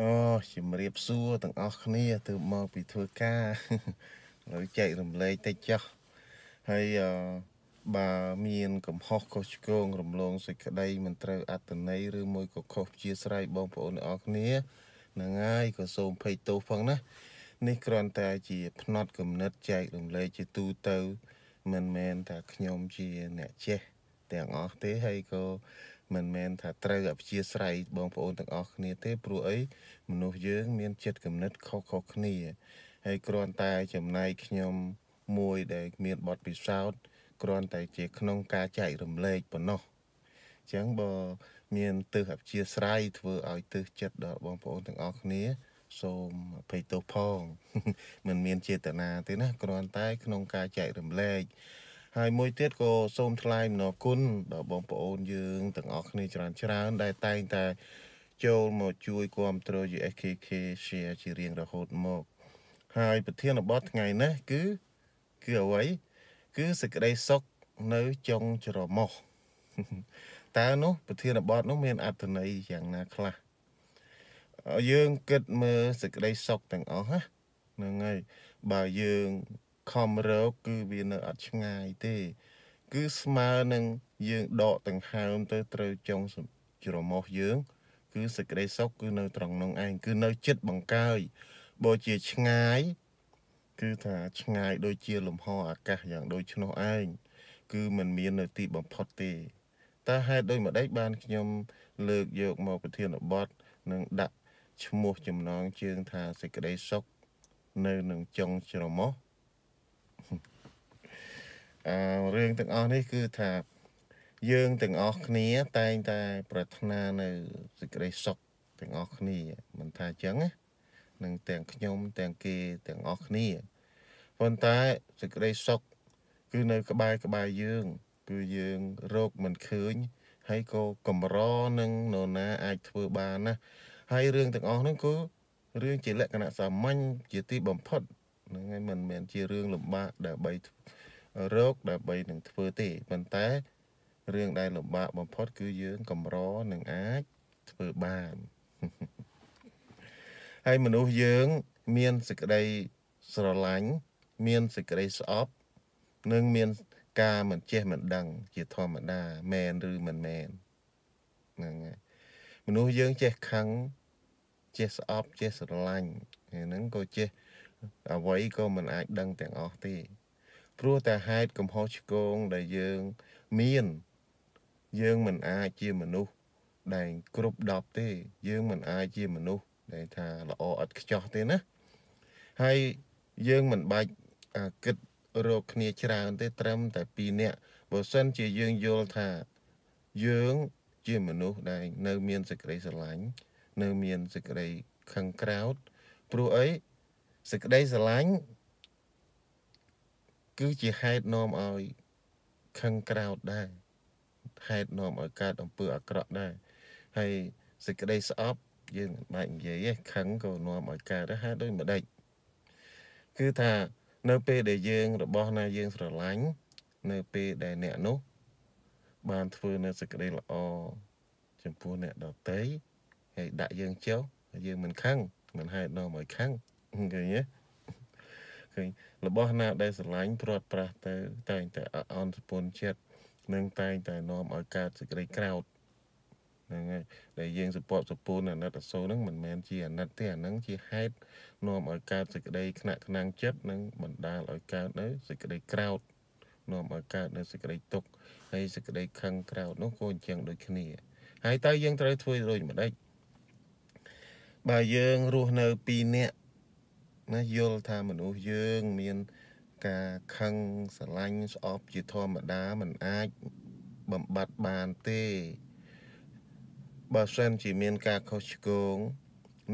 អូជំរាបសួរទាំងអស់គ្នាទើបមកពីធ្វើការឥឡូវចែករំលែកតិចចុះហើយអឺបើមានកំហុសខុសឆ្គងរំលងសេចក្តីមិនត្រូវអត្តន័យឬមួយក៏ខុសជាស្រ័យបងប្អូនទាំងអស់គ្នាហ្នឹងហើយក៏សូមភ័យទោសផងណានេះគ្រាន់តែជា ផ្នត់គំនិតចែករំលែកជាទូទៅមិនមែនថាខ្ញុំជាអ្នកចេះ ទាំងអស់ទេហើយក៏មិនមែនថាត្រូវអព្យាស្រ័យបងប្អូនទាំងអស់គ្នាទេព្រោះអីមនុស្សយើង មានចិត្តគំនិតខុសៗគ្នាហើយគ្រាន់តែចំណែកខ្ញុំមួយដែលមានបទពិសោធន៍គ្រាន់តែជាក្នុងការចែករំលែកប៉ុណ្ណោះអញ្ចឹងបើមានទើសអព្យាស្រ័យធ្វើឲ្យទើសចិត្តដល់បងប្អូនទាំងអស់គ្នា សូមអភ័យទោសផងមិនមានចេតនាទេណាគ្រាន់តែក្នុងការចែករំលែក ហើយមួយទៀតក៏សូមថ្លែងអំណរគុណដល់បងប្អូនយើងទាំងអស់គ្នាច្រើនច្រើនដែលតែងតែចូលមកជួយគ្រប់គ្រង USKK share ជារៀងរហូតមក ហើយប្រធានបទថ្ងៃនេះគឺគឺអ្វីគឺសេចក្តីសុខនៅចុងច្រមុះតើនោះប្រធានបទនោះមានអត្ថន័យយ៉ាងណាខ្លះយើងគិតមើលសេចក្តីសុខទាំងអស់ណាហ្នឹងហើយបើយើង ខំរកគឺវានៅអត់ឆ្ងាយទេ គឺស្មើនឹងយើងដកដង្ហើមទៅត្រូវចុងច្រមុះយើង គឺសេចក្តីសុខគឺនៅត្រង់នោះឯងគឺនៅចិត្តបង្កើយបើជាឆ្ងាយ គឺថាឆ្ងាយដូចជាលំហអាកាសយ៉ាងដូចនោះឯងគឺมันមាននៅទីបំផុតទេតើហេតុដូចម្ដេចបានខ្ញុំលើកយកមកប្រធានបទនិងដាក់ឈ្មោះចំណងជើងថាសេចក្តីសុខនៅនឹងចុងច្រមុះអឺ រឿងទាំងអស់នេះគឺថាយើងទាំងអស់គ្នាតែងតែប្រាថ្នានៅសេចក្តីសុខទាំងអស់គ្នាមិនថាអញ្ចឹងណានឹងទាំងខ្ញុំទាំងគេទាំងអស់គ្នាប៉ុន្តែសេចក្តីសុខគឺនៅក្បែរក្បែរយើង គឺយើងរកមិនឃើញហើយក៏កម្រនឹងនរណាអាចធ្វើបានណាហើយរឿងទាំងអស់ហ្នឹងគឺរឿងជាលក្ខណៈសាមញ្ញជាទីបំផុតហ្នឹងហើយមិនមែនជារឿងលំបាកដើម្បី រកដើម្បីនឹងធ្វើទេប៉ុន្តែរឿងដែលលំបាកបំផុត គឺយើងកម្រនឹងអាចធ្វើបានហើយមនុស្សយើង មានសេចក្តីស្រឡាញ់មានសេចក្តីស្អប់និងមានការមិនចេះមិនដឹង ជាធម្មតាមែនឬមិនមែនហ្នឹងហើយមនុស្សយើងចេះខឹងចេះស្អប់ចេះស្រឡាញ់ហ្នឹងក៏ចេះអ្វីក៏មិនអាចដឹងទាំងអស់ទេ ព្រោះតែហេតុកំហុសឆ្គងដែលយើងមាន យើងមិនអាចជាមនុស្សដែលគ្រប់10ទេ យើងមិនអាចជាមនុស្សដែលថាល្អឥតខ្ចោះទេណាហើយយើងមិនបាច់គិតរកគ្នាច្រើនទេត្រឹមតែ2នាក់បើសិនជាយើងយល់ថាយើងជាមនុស្សដែលនៅ មានសេចក្តីស្រឡាញ់នៅ មានសេចក្តីខឹងក្រោតព្រោះអីសេចក្តីស្រឡាញ់ គឺជាហេតុនាំឲ្យខឹងក្រោតដែរហេតុនាំឲ្យកើតអំពើអាក្រក់ដែរហើយសេចក្តីស្អប់យើងមិនបាច់និយាយទេខឹងក៏នាំឲ្យកើតដែរហេតុដូចម្ដេចគឺថានៅពេលដែលយើងរបស់ណាយើងស្រឡាញ់នៅពេលដែលអ្នកនោះ បានធ្វើនៅសេចក្តីល្អចំពោះអ្នកដទៃហើយដាក់យើងចុះយើងមិនខឹងមិនហេតុនាំឲ្យខឹងឃើញទេ ឃើញរបស់ណាដែលស្រឡាញ់ព្រាត់ប្រាសទៅតែងតែអន់សពុនចិត្តនឹងតែងតែនាំឲ្យកើតសេចក្តីក្រោធហ្នឹងហើយដែលយើងសពតសពូនអាណិតអសូរហ្នឹងមិនមែនជាអាណិតទេអាហ្នឹងជាហេតុនាំឲ្យកើតសេចក្តីខ្នាក់ខ្លាំងចិត្តនិងបណ្ដាលឲ្យកើតនៅសេចក្តីក្រោធនាំឲ្យកើតនៅសេចក្តីទុក្ខហើយសេចក្តីខឹងក្រោធនោះក៏អញ្ចឹងដូចគ្នាហើយតើយើងត្រូវធ្វើដូចម្ដេចបើយើងរស់នៅ2នាក់ ណាយល់ថាមនុស្សយើង មាន ការខឹងស្រឡាញ់ស្អប់ជាធម្មតាมันអាចបំបត្តិបានទេបើសិនជាមានការខុសឆ្គង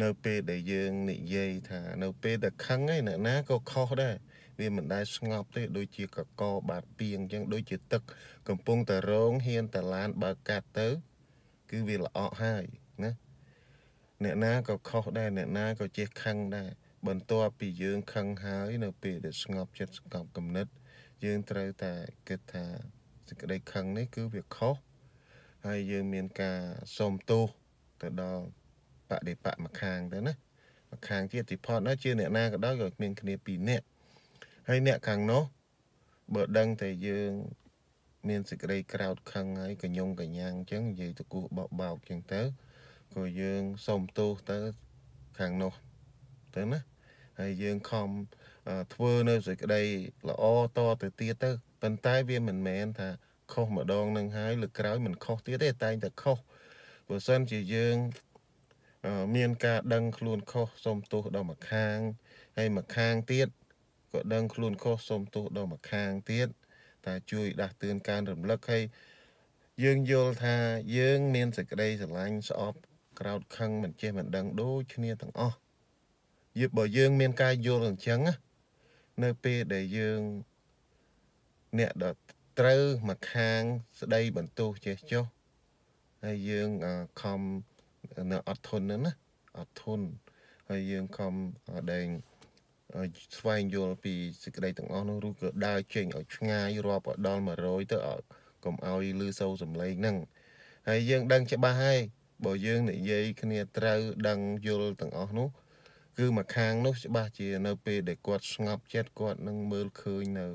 នៅពេលដែលយើងនិយាយថានៅពេលដែលខឹងឯអ្នកណាក៏ខុសដែរវាមិនដែលស្ងប់ទេដូចជាកកបាតពីអញ្ចឹងដូចជាទឹកកំពុងតែរងហ៊ានតឡានបើកាត់ទៅ គឺវាល្អក់ហើយណាអ្នកណាក៏ខុសដែរអ្នកណាក៏ចេះខឹងដែរ បន្ទាប់ពីយើងខឹងហើយ នៅពេលដែលស្ងប់ចិត្តស្ងប់គំនិត យើងត្រូវតែគិតថាសេចក្តីខឹងនេះគឺវាខុសហើយយើងមានការសុំទោសទៅដល់បដិបៈមួយខាងទៅណាមួយខាងទៀតទីផតណាជាអ្នកណាក៏ដោយក៏មានគ្នាពីរនាក់ហើយអ្នកខាងនោះបើដឹងតែយើង មានសេចក្តីក្រោតខឹងហើយកញ្ញងកញ្ញាំងអញ្ចឹងនិយាយទៅគោះបោកបោកអញ្ចឹងទៅក៏យើងសុំទោសទៅខាងនោះទៅណា ហើយយើងខំធ្វើនៅសេចក្តីល្អតទៅទៀតទៅប៉ុន្តែវាមិនមែនថាខុសម្ដងនឹងហើយលើក្រោយមិនខុសទៀតទេតែងតែខុសបើសិនជាយើងមានការដឹងខ្លួនខុសសុំទោសដល់ម្ខាងហើយម្ខាងទៀតក៏ដឹងខ្លួនខុសសុំទោសដល់ម្ខាងទៀតតែជួយដាស់តឿនការរំលឹកឲ្យយើងយល់ថាយើងមានសេចក្តីស្រឡាញ់ស្អប់ក្រោតខឹងមិនចេះមិនដឹងដូចគ្នាទាំងអស់ យបើយើងមានការយល់អញ្ចឹងនៅពេលដែលយើងអ្នកដត្រូវមកខាងស្ដីបន្ទោសចេះចុះហើយយើងខំនៅអត់ធន់ហ្នឹងណាអត់ធន់ហើយយើងខំដែងស្វែងយល់ពីសេចក្តីទាំងអស់នោះឬក៏ដើរចេញឲ្យឆ្ងាយរាប់ដល់100ទៅកុំឲ្យលឺសូរសំឡេងហ្នឹងហើយយើងដឹងច្បាស់ហើយបើយើងនិយាយគ្នាត្រូវដឹងយល់ទាំងអស់នោះ គឺមួយខាងនោះច្បាស់ជានៅពេលដែលគាត់ស្ងប់ចិត្តគាត់នឹងមើលឃើញនៅ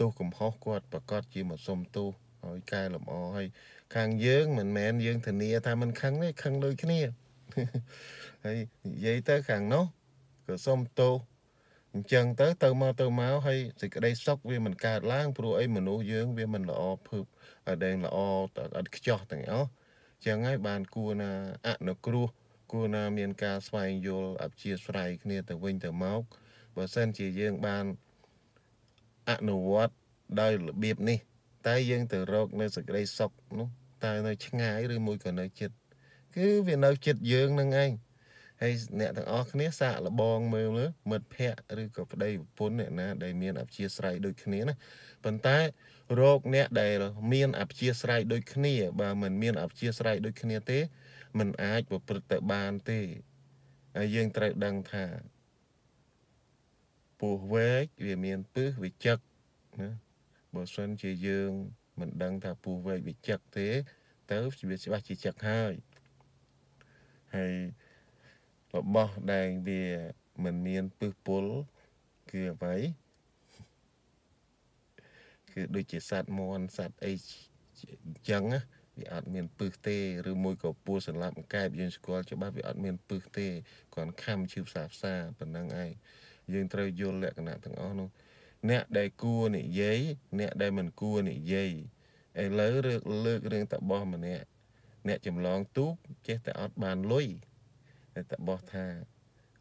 ទោសកំហុសគាត់ប្រកាសជាមកសុំទោសឲ្យកែលម្អហើយខាងយើងមិនមែនយើងធានាថាមិនខឹងទេខឹងដូចគ្នាហើយនិយាយទៅខាងនោះក៏សុំទោសអញ្ចឹងទៅទៅមកទៅមកហើយសេចក្តីសុខវាមិនកើតឡើងព្រោះអីមនុស្សយើងវាមិនល្អភើបឲ្យដែងល្អអត់ខ្ចោះទាំងអស់ចឹងហើយបានគួរណាអនុគ្រោះ គួរណាមានការស្វែងយល់អព្យាស្រ័យគ្នាទៅវិញទៅមកបើសិនជាយើងបានអនុវត្តដោយរបៀបនេះតែយើងទៅរកនៅសេចក្តីសុខនោះតើនៅឆ្ងាយឬមួយក៏នៅចិត្តគឺវានៅចិត្តយើងនឹងឯងហើយអ្នកទាំងអស់គ្នាសាកលបងមើលមើលមិត្តភ័ក្តិឬក៏ប្តីប្រពន្ធអ្នកណាដែលមានអព្យាស្រ័យដូចគ្នាណាប៉ុន្តែរោគអ្នកដែលមានអព្យាស្រ័យដូចគ្នា បើមិនមានអព្យាស្រ័យដូចគ្នាទេ มันអាចប្រព្រឹត្តទៅបានទេហើយយើងត្រូវដឹងថាពោះវែកវាមានពឹសវាចឹកណាបើសិនជាយើងមិនដឹងថាពោះវែកវាចឹកទេ ទៅវាច្បាស់ជាចឹកហើយហើយរបស់ដែលវាមិនមានពឹសពុលគឺអ្វីគឺដូចជាសត្វមន់សត្វអីអញ្ចឹងណា វាអត់មានពឹសទេឬមួយក៏ពស់សន្លាប់កែបយើងស្គាល់ច្បាស់វាអត់មានពឹសទេគ្រាន់ខំឈឺផ្សាផ្សាប៉ុណ្ណឹងឯងយើងត្រូវយល់លក្ខណៈទាំងអស់នោះអ្នកដែលគួរនិយាយអ្នកដែលមិនគួរនិយាយឥឡូវលើកលើករឿងតបោះម្នាក់អ្នកចម្លងទូកចេះតែអត់បានលុយតែតបោះថា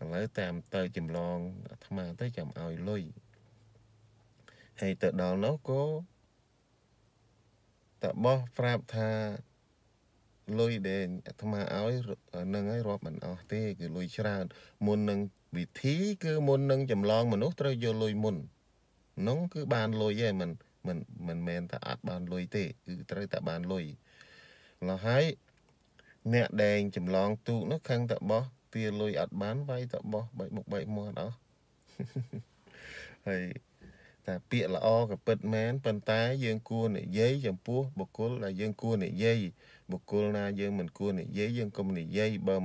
ឥឡូវតាមទៅចម្លងអាត្មាទៅចាំឲ្យលុយហើយទៅដល់នោះក៏ តបោះប្រាប់ថាលុយដែលអាត្មាឲ្យនឹងឲ្យរាប់មិនអស់ទេគឺលុយច្រើនមុននឹងវិធីគឺមុននឹងចម្លងមនុស្សត្រូវយកលុយមុននោះគឺបានលុយឯងមិនមិនមិនមែនថាអត់បានលុយទេគឺត្រូវតែបានលុយឡោះហើយអ្នកដែលចម្លងទូកនោះខឹងតបោះទាលុយអត់បានវាយតបោះបែកមុខបែកមាត់អស់ហើយ តែពាក្យល្អក៏ពិតមែនប៉ុន្តែយើងគួរនិយាយចំពោះបុគ្គលដែលយើងគួរនិយាយបុគ្គលណាយើងមិនគួរនិយាយយើងកុំនិយាយបើ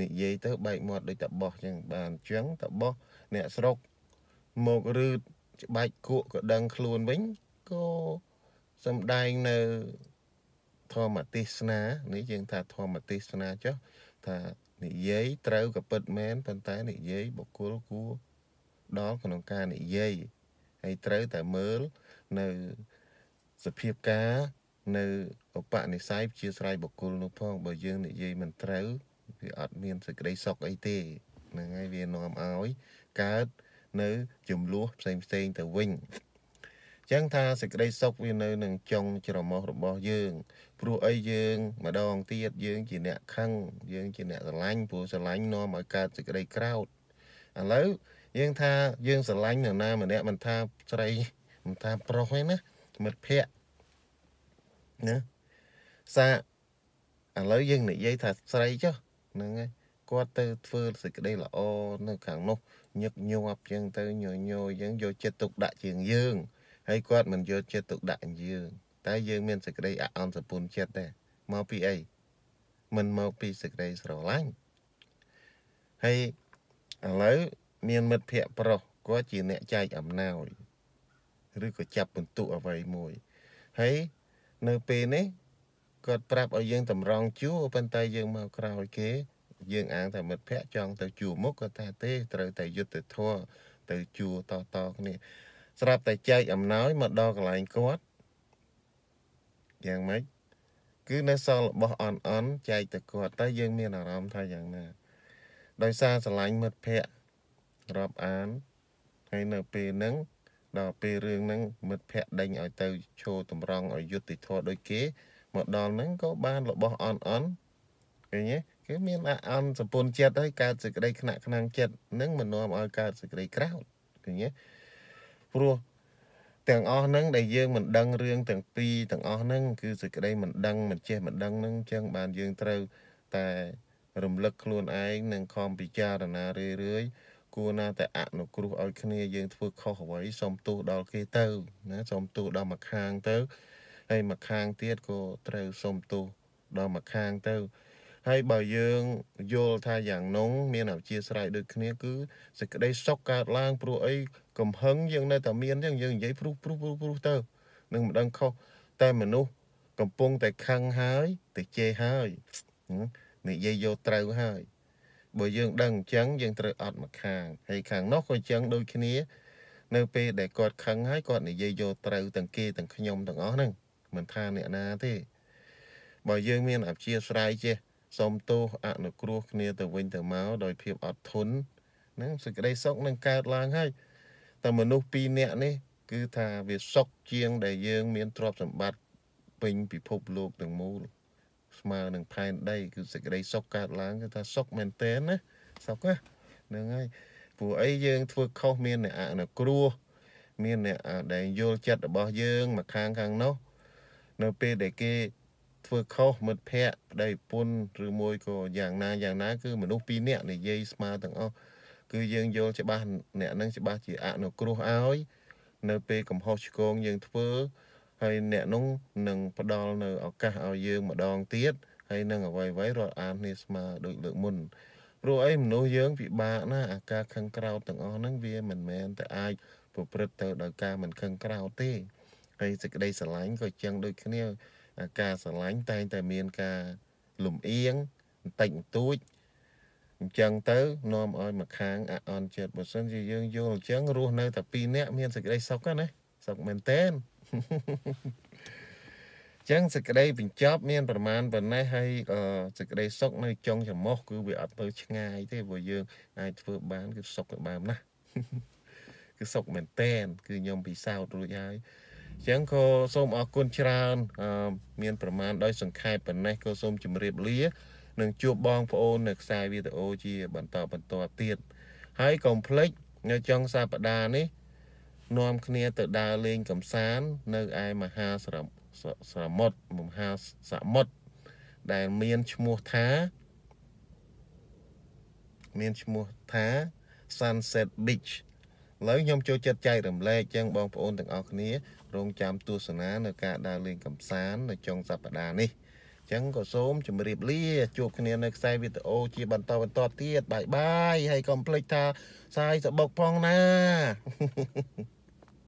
និយាយទៅបែកមាត់ដូចតបោះចឹងបានចឹងតបោះអ្នកស្រុកមករឺច្បាច់គក់ក៏ដឹងខ្លួនវិញក៏សំដែងនៅធម្មទេសនានេះយើងថាធម្មទេសនាចុះថានិយាយត្រូវក៏ពិតមែនប៉ុន្តែនិយាយបុគ្គលគួរដល់ក្នុងការនិយាយ ហើយត្រូវតែមើលនៅសភាពការនៅឧបនិស្ស័យជាស្រ័យបុគ្គលនោះផងបើយើងនិយាយមិនត្រូវវាអត់មានសេចក្តីសុខអីទេហ្នឹងហើយវានាំឲ្យកើតនៅចំនួនផ្សេងផ្សេងទៅវិញចឹងថាសេចក្តីសុខវានៅនឹងចុងច្រមុះរបស់យើង ព្រោះអីយើងម្ដងទៀតយើងជាអ្នកខឹងយើងជាអ្នកស្រឡាញ់ព្រោះស្រឡាញ់នាំឲ្យកើតសេចក្តីក្រោធឥឡូវ យើងថាយើងស្រឡាញ់នរណាម្នាក់មិនថាស្រីមិនថាប្រុសទេណាមិត្តភ័ក្តិណាសាឥឡូវយើងនិយាយថាស្រីចុះហ្នឹងហើយគាត់ទៅធ្វើសេចក្តីល្អនៅខាងនោះញឹកញាប់ចឹងទៅញញយចឹងយកចិត្តទុកដាក់ជាងយើងហើយគាត់មិនយកចិត្តទុកដាក់យើង តែយើងមានសេចក្តីអអន់សពុនចិត្តដែរមកពីអីមិនមកពីសេចក្តីស្រឡាញ់ហើយឥឡូវ មានមិត្តភ័ក្តិប្រុសគាត់ជាអ្នកចែកអំណោយឬក៏ចាប់បន្ទុកអ្វីមួយហើយនៅពេលនេះគាត់ប្រាប់ឲ្យយើងតម្រង់ជួរប៉ុន្តែយើងមកក្រោយគេ យើងអាងថាមិត្តភ័ក្តិចង់ទៅជួរមុខគាត់ថាទេត្រូវតែយុទ្ធធម៌ទៅជួរតតគ្នាស្រាប់តែចែកអំណោយមកដល់កន្លែងគាត់យ៉ាងម៉េចគឺនៅសល់របស់អន់អន់ចែកទៅគាត់តែយើងមានអារម្មណ៍ថាយ៉ាងណាដោយសារស្រឡាញ់មិត្តភ័ក្តិ រាប់អានហើយនៅពេលហ្នឹងដល់ពេលរឿងហ្នឹងមិត្តភ័ក្តិដេញឲ្យទៅឈោតម្រង់ឲ្យយុត្តិធម៌ដូចគេមកដល់ហ្នឹងក៏បានរបស់អន់អន់ឃើញទេគឺមានអអន់សម្ពុនចិត្តហើយកើតសេចក្តីខ្នាក់ខ្លាំងចិត្តនឹងមិននាំឲ្យកើតសេចក្តីក្រោធឃើញទេព្រោះទាំងអស់ហ្នឹងដែលយើងមិនដឹងរឿងទាំងពីរទាំងអស់ហ្នឹងគឺសេចក្តីមិនដឹងមិនចេះមិនដឹងហ្នឹងចឹងបានយើងត្រូវតែរំលឹកខ្លួនឯងនិងខំពិចារណារឿយរឿយ គួរណាតែអនុគ្រោះឲ្យគ្នាយើងធ្វើខុសអ្វីសុំទោសដល់គេទៅណាសុំទោសដល់ម្ខាងទៅហើយម្ខាងទៀតក៏ត្រូវសុំទោសដល់ម្ខាងទៅហើយបើយើងយល់ថាយ៉ាងនងមានអធិស្ស្រ័យដូចគ្នាគឺសេចក្តីសុខកើតឡើងព្រោះអីកំហឹងយើងនៅតែមានចឹងយើងនិយាយព្រុសព្រុសព្រុសព្រុសទៅនឹងមិនដឹងខុសតែមនុស្សកំពុងតែខឹងហើយទៅជេរហើយនិយាយយកត្រូវហើយ បើយើងដឹងអញ្ចឹងយើងត្រូវអត់មកខាងហើយខាងនោះក៏អញ្ចឹងដូចគ្នា នៅពេលដែលគាត់ខឹងហើយគាត់និយាយយកត្រូវទាំងគេទាំងខ្ញុំទាំងអស់ហ្នឹងមិនថាអ្នកណាទេបើយើងមានអព្យាស្រ័យចេះសូមទោសអនុគ្រោះគ្នាទៅវិញទៅមកដោយភាពអត់ធន់ហ្នឹងសេចក្តីសុខនឹងកើតឡើងហើយតែមនុស្សពីរនាក់នេះ គឺថាវាសុខជាងដែលយើង មានទ្រព្យសម្បត្តិពេញពិភពលោកទាំងមូល ស្មើនឹងផែនដីគឺសេចក្តីសុខកើតឡើងគឺថាសុខមែនទែនណាសុខណាហ្នឹងហើយព្រោះអីយើងធ្វើខុសមានអ្នកអនុគ្រោះមានអ្នកដែលយល់ចិត្តរបស់យើងមកខាងខាងនោះនៅពេលដែលគេធ្វើខុសមិត្តភ័ក្តិប្តីប្រពន្ធឬមួយក៏យ៉ាងណាយ៉ាងណា គឺមនុស្សពីរនាក់និយាយស្មើទាំងអស់គឺយើងយល់ច្បាស់អ្នកនឹងច្បាស់ជាអនុគ្រោះឲ្យនៅពេលកំហុសឆ្គងយើងធ្វើ ហើយអ្នកនោះនឹងផ្ដល់នៅឱកាសឲ្យយើងម្ដងទៀតហើយនឹងអ្វីអ្វីរត់អានគ្នាស្មើដូចលើកមុនព្រោះអីមនុស្សយើងពិបាកណាអាការខឹងក្រោតទាំងអស់ហ្នឹងវាមិនមែនតែអាចប្រព្រឹត្តទៅដោយការមិនខឹងក្រោតទេហើយសេចក្តីស្រឡាញ់ក៏ចឹងដូចគ្នាការស្រឡាញ់តែងតែមានការលំអៀងបន្តិចបន្តួចអញ្ចឹងទៅនាំឲ្យមកខាងអអន់ចិត្តបើសិនជាយើងយល់អញ្ចឹងរស់នៅតែពីរនាក់មានសេចក្តីសុខណាសុខមែនតែន ចឹងសេចក្តីបញ្ចប់មានប្រមាណប៉ុណ្ណេះហើយសេចក្តីសុខនៅចុងច្រមុះគឺវាអត់ទៅឆ្ងាយទេព្រោះយើងអាចធ្វើបានគឺសុខទៅបានណាគឺសុខមែនតែនគឺខ្ញុំពិសោធន៍រួចហើយចឹងក៏សូមអរគុណច្រើនមានប្រមាណដោយសង្ខេបប៉ុណ្ណេះក៏សូមជម្រាបលានឹងជួបបងប្អូននៅខ្សែវីដេអូជាបន្តបន្តទៀតហើយកុំភ្លេចនៅចុងសប្តាហ៍នេះ នាំគ្នាទៅដើរលេងកំសាន្តនៅឯមហាសសមុទ្រមហាសមុទ្រដែលមានឈ្មោះថាមានឈ្មោះថា Sunset Beach ឥឡូវខ្ញុំចូលចិត្តចែករំលែកចឹងបងប្អូនទាំងអស់គ្នារងចាំទស្សនានៅការដើរលេងកំសាន្តនៅចុងសប្តាហ៍នេះចឹងក៏សូមជម្រាបលាជួបគ្នានៅខ្សែវីដេអូជាបន្តបន្តទៀតបាយបាយហើយកុំភ្លេចថាសាយសបុកផងណា